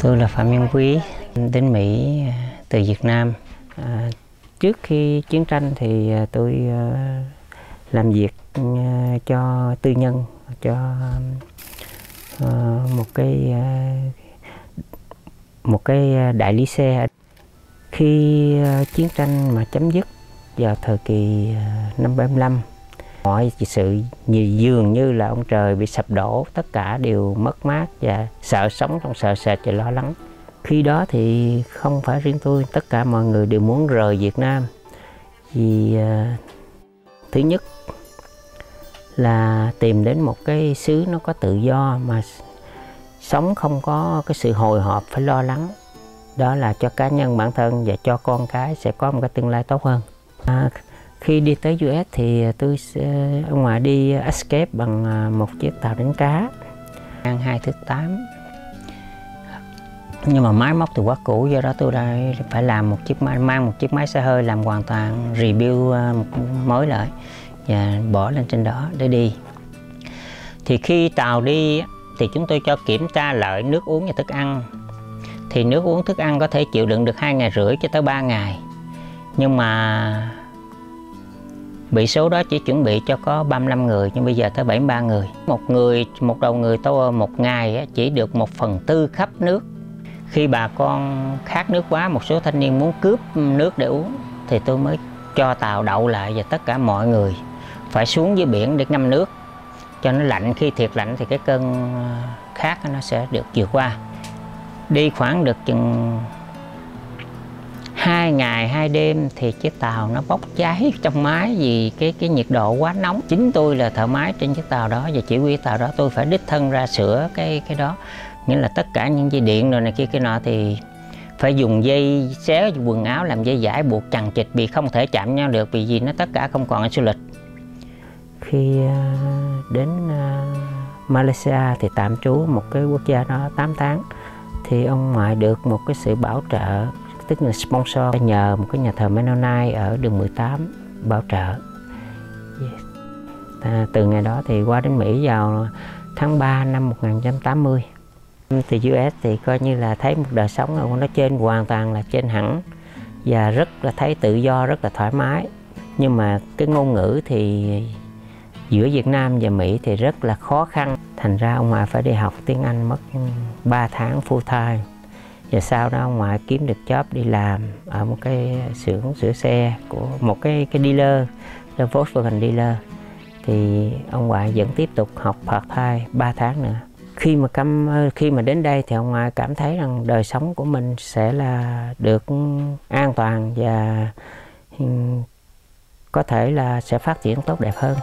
Tôi là Phạm Nhân Quý, đến Mỹ từ Việt Nam. À, trước khi chiến tranh thì à, tôi à, làm việc à, cho tư nhân, cho một cái một cái đại lý xe. Khi chiến tranh mà chấm dứt vào thời kỳ năm 75 mọi sự như dường như là ông trời bị sập đổ. Tất cả đều mất mát và sợ sống trong sợ sệt và lo lắng. Khi đó thì không phải riêng tôi tất cả mọi người đều muốn rời Việt Nam. Vì uh, thứ nhất là tìm đến một cái xứ nó có tự do mà sống không có cái sự hồi hộp phải lo lắng. Đó là cho cá nhân bản thân và cho con cái sẽ có một cái tương lai tốt hơn. À, khi đi tới US thì à, tôi sẽ, ở ngoài đi à, escape bằng à, một chiếc tàu đánh cá ăn hai thứ tám. Nhưng mà máy móc thì quá cũ do đó tôi đã phải làm một chiếc máy mang một chiếc máy xe hơi làm hoàn toàn review mới lại và bỏ lên trên đó để đi. Thì khi tàu đi thì chúng tôi cho kiểm tra lại nước uống và thức ăn. Thì nước uống thức ăn có thể chịu đựng được hai ngày rưỡi cho tới 3 ngày. Nhưng mà Bị số đó chỉ chuẩn bị cho có 35 người nhưng bây giờ tới 73 người. Một người, một đầu người tôi một ngày chỉ được một phần tư khắp nước. Khi bà con khát nước quá, một số thanh niên muốn cướp nước để uống thì tôi mới cho tàu đậu lại và tất cả mọi người phải xuống dưới biển để ngâm nước cho nó lạnh khi thiệt lạnh thì cái cơn ờ, khát nó sẽ được vượt qua đi khoảng được chừng hai ngày, hai đêm thì chiếc tàu nó bốc cháy trong máy vì cái cái nhiệt độ quá nóng. Chính tôi là thợ máy trên chiếc tàu đó và chỉ huy tàu đó, tôi phải đích thân ra sửa cái cái đó. Nghĩa là tất cả những dây điện rồi này kia, cái nọ thì phải dùng dây xé quần áo làm dây giải buộc chằng chịt vì không thể chạm nhau được vì gì nó tất cả không còn ở du lịch. Khi à, đến à, Malaysia thì tạm trú một cái quốc gia đó 8 tháng, thì ông ngoại được một cái sự bảo trợ tức là sponsor nhờ một cái nhà thờ Mennonite ở đường 18 bảo trợ. Yes. à, từ ngày đó thì qua đến Mỹ vào tháng 3 năm 1980 từ US thì coi như là thấy một đời sống ở nó trên hoàn toàn là trên hẳn và rất là thấy tự do rất là thoải mái. Nhưng mà cái ngôn ngữ thì giữa Việt Nam và Mỹ thì rất là khó khăn. Thành ra ông ngoại phải đi học tiếng Anh mất 3 tháng full time và sau đó ông ngoại kiếm được job đi làm ở một cái xưởng sửa xe của một cái cái dealer là Volkswagen dealer. Thì ông ngoại vẫn tiếp tục học part time 3 tháng nữa. Khi mà cam khi mà đến đây thì ông ngoại cảm thấy rằng đời sống của mình sẽ là được an toàn và có thể là sẽ phát triển tốt đẹp hơn.